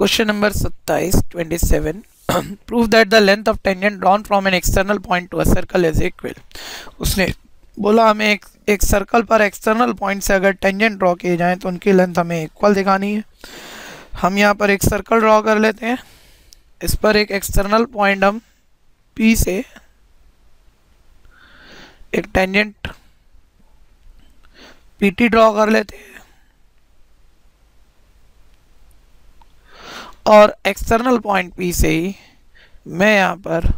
Question number सत्ताईस twenty seven prove that the length of tangent drawn from an external point to a circle is equal उसने बोला, हमें एक एक circle पर एक्सटर्नल पॉइंट से अगर टेंजेंट ड्रॉ किए जाएँ तो उनकी लेंथ हमें इक्वल दिखानी है। हम यहाँ पर एक सर्कल ड्रॉ कर लेते हैं। इस पर एक एक्सटर्नल पॉइंट हम पी से एक टेंजेंट PT ड्रॉ कर लेते हैं। और एक्सटर्नल पॉइंट पी से ही मैं यहाँ पर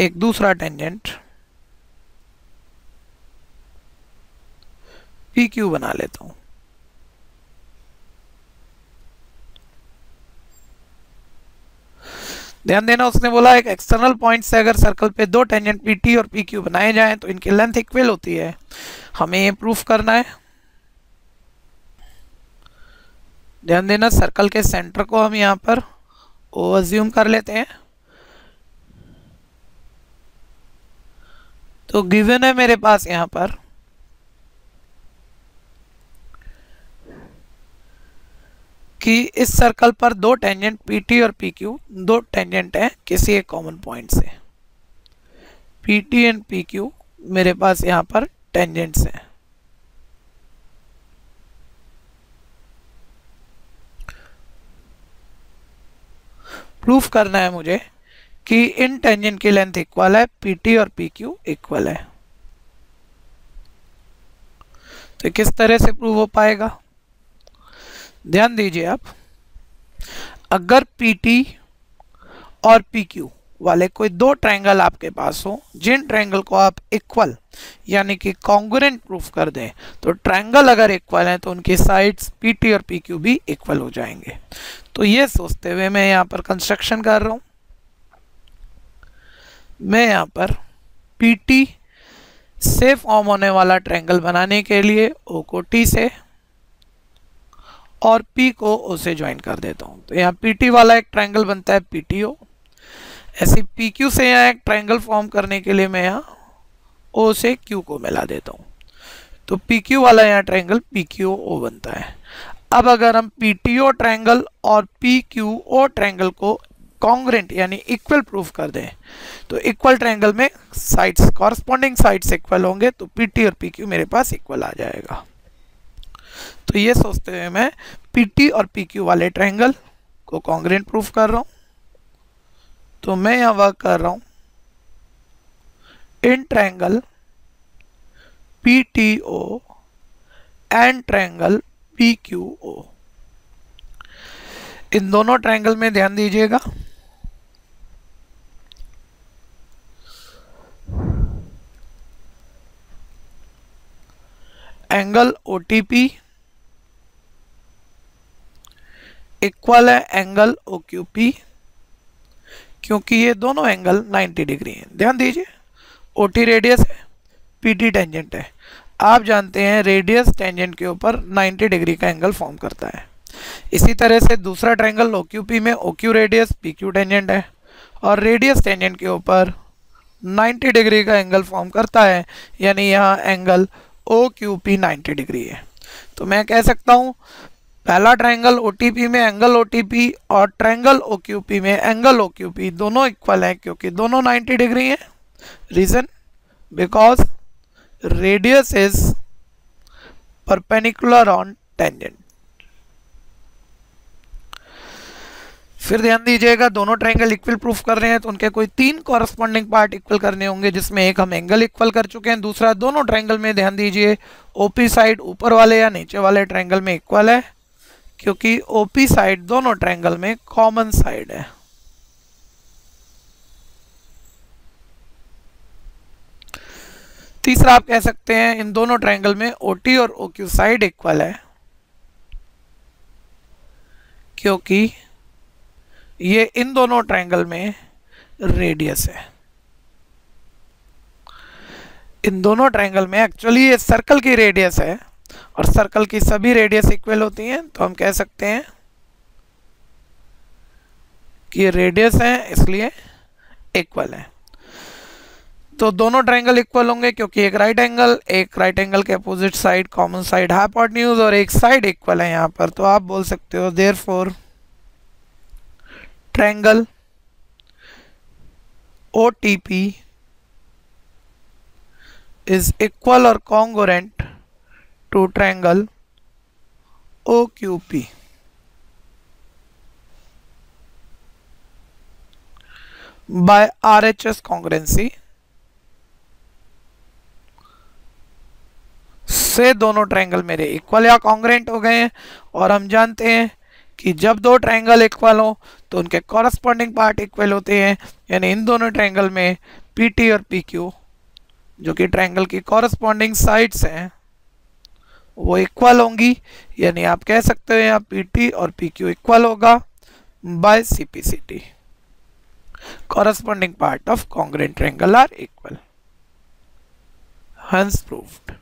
एक दूसरा टेंजेंट पी क्यू बना लेता हूँ। ध्यान देना, उसने बोला, एक एक्सटर्नल पॉइंट से अगर सर्कल पे दो टेंजेंट पी टी और पी क्यू बनाए जाएँ तो इनकी लेंथ इक्वल होती है। हमें ये प्रूफ करना है। ध्यान देना सर्कल के सेंटर को हम यहाँ पर ओ अज्यूम कर लेते हैं। तो गिवन है मेरे पास यहाँ पर। कि इस सर्कल पर दो टेंजेंट टी और क्यू दो टेंजेंट हैं किसी एक कॉमन पॉइंट से। टी एंड क्यू मेरे पास यहाँ पर टेंजेंट्स हैं। प्रूफ करना है मुझे कि इन टेंजेंट की लेंथ इक्वल है पीटी और क्यू इक्वल है। तो किस तरह से प्रूव हो पाएगा? ध्यान दीजिए आप, अगर पीटी और पीक्यू वाले कोई दो ट्रायंगल आपके पास हो, जिन ट्रायंगल को आप इक्वल यानी कि कॉन्ग्रेंट प्रूफ कर दें तो ट्रायंगल अगर इक्वल है तो उनकी साइड्स पीटी और पीक्यू भी इक्वल हो जाएँगे। तो ये सोचते हुए मैं यहाँ पर कंस्ट्रक्शन कर रहा हूँ। मैं यहाँ पर पीटी से फॉर्म होने वाला ट्रैंगल बनाने के लिए ओ को टी से और P को O से ज्वाइन कर देता हूँ। तो यहाँ PT वाला एक ट्रायंगल बनता है PTO ऐसे पी क्यू से यहाँ एक ट्रायंगल फॉर्म करने के लिए मैं यहाँ ओ से क्यू को मिला देता हूँ। तो पी क्यू वाला यहाँ ट्रायंगल ओ बनता है। अब अगर हम पी टी ओ ट्रैंगल और पी क्यू ओ ट्रैंगल को कॉन्ग्रेंट यानी इक्वल प्रूफ कर दें तो इक्वल ट्रैंगल में साइड्स कॉरस्पॉन्डिंग साइड्स इक्वल होंगे तो पी टी और पी क्यू मेरे पास इक्वल आ जाएगा। तो ये सोचते हुए मैं पी टी और पी क्यू वाले ट्रैंगल को कॉन्ग्रेंट प्रूफ कर रहा हूँ। तो मैं यहाँ वर्क कर रहा हूँ। इन triangle P T O and triangle P Q O इन दोनों ट्रायंगल में ध्यान दीजिएगा। एंगल ओटीपी इक्वल है एंगल ओ क्यू पी क्योंकि ये दोनों एंगल 90 डिग्री हैं। ध्यान दीजिए ओ टी रेडियस है पी टी टेंजेंट है। आप जानते हैं रेडियस टेंजेंट के ऊपर 90 डिग्री का एंगल फॉर्म करता है। इसी तरह से दूसरा ट्रायंगल ओ क्यू पी में O Q radius P Q tangent है और रेडियस टेंजेंट के ऊपर 90 डिग्री का एंगल फॉर्म करता है, यानी यहाँ angle O Q P ninety degree है। तो मैं कह सकता हूँ, पहला ट्रायंगल ओटीपी में एंगल ओटीपी और ट्रायंगल ओक्यूपी में एंगल ओक्यूपी दोनों इक्वल हैं, क्योंकि दोनों 90 डिग्री हैं। Reason because radius is perpendicular on tangent फिर ध्यान दीजिएगा, दोनों ट्रायंगल इक्वल प्रूफ कर रहे हैं तो उनके कोई तीन कॉरस्पॉन्डिंग पार्ट इक्वल करने होंगे, जिसमें एक हम एंगल इक्वल कर चुके हैं, दूसरा दोनों ट्रायंगल में ध्यान दीजिए ओपी साइड ऊपर वाले या नीचे वाले ट्रायंगल में इक्वल है, क्योंकि ओपी साइड दोनों ट्रायंगल में कॉमन साइड है। तीसरा आप कह सकते हैं, इन दोनों ट्रायंगल में ओटी और ओक्यू साइड इक्वल है। क्योंकि ये इन दोनों ट्रायंगल में रेडियस है। इन दोनों ट्रायंगल में एक्चुअली ये सर्कल की रेडियस है और सर्कल की सभी रेडियस इक्वल होती हैं तो हम कह सकते हैं कि ये रेडियस है, इसलिए इक्वल है। तो दोनों ट्रायंगल इक्वल होंगे क्योंकि एक राइट एंगल एक राइट एंगल के opposite side common side hypotenuse और एक साइड इक्वल है यहाँ पर तो आप बोल सकते हो therefore triangle OTP is equal or congruent to triangle OQP. by RHS congruency से दोनों ट्रायंगल मेरे इक्वल या कॉन्ग्रेंट हो गए हैं। और हम जानते हैं कि जब दो ट्रायंगल इक्वल हो तो उनके कॉरस्पॉन्डिंग पार्ट इक्वल होते हैं। यानी इन दोनों ट्रायंगल में पीटी और पीक्यू जो कि ट्रायंगल की कॉरस्पॉन्डिंग साइड्स हैं, वो इक्वल होंगी। यानी आप कह सकते हो यहाँ पीटी और पी क्यू इक्वल होगा by C P C T corresponding part of congruent triangle are equal. Hence proved.